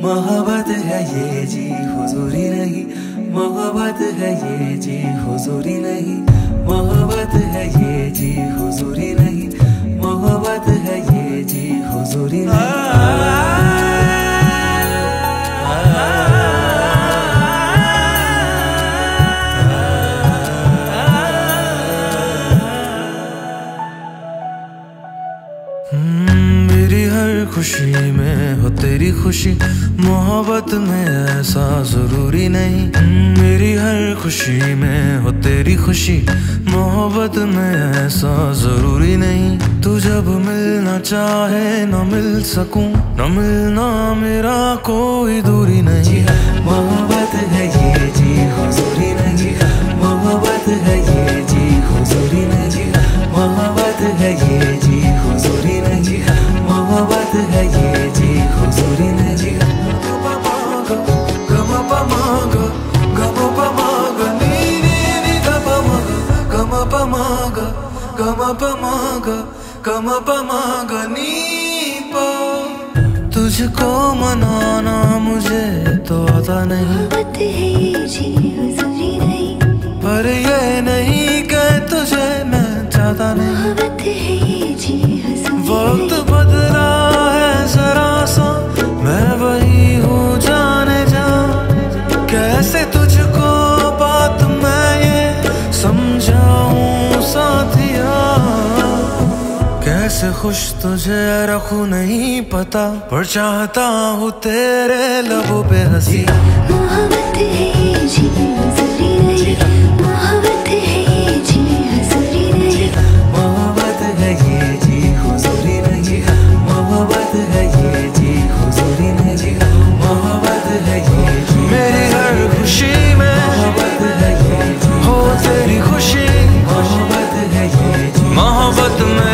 मोहब्बत है ये जी, हुजूरी नहीं। मोहब्बत है ये जी, हुजूरी नहीं। मोहब्बत है ये जी, हुजूरी नहीं। मोहब्बत है ये जी, हुजूरी नहीं। हर खुशी में हो तेरी खुशी। मोहब्बत में ऐसा ज़रूरी नहीं। मेरी हर खुशी में हो तेरी खुशी। मोहब्बत में ऐसा ज़रूरी नहीं। तू जब मिलना चाहे न मिल सकूँ। न मिलना मेरा कोई दूरी नहीं। है। मोहब्बत है ये जी हुजूरी नी नी नी गम गम पमाग गम पमाग गम पमाग नी पा तुझको मनाना मुझे तो आता नहीं है ये जी। कैसे तुझको बात मैं ये समझाऊं साथिया। कैसे खुश तुझे रखू नहीं पता, पर चाहता हूँ तेरे लबों पे हँसी। मोहब्बत है जी but the man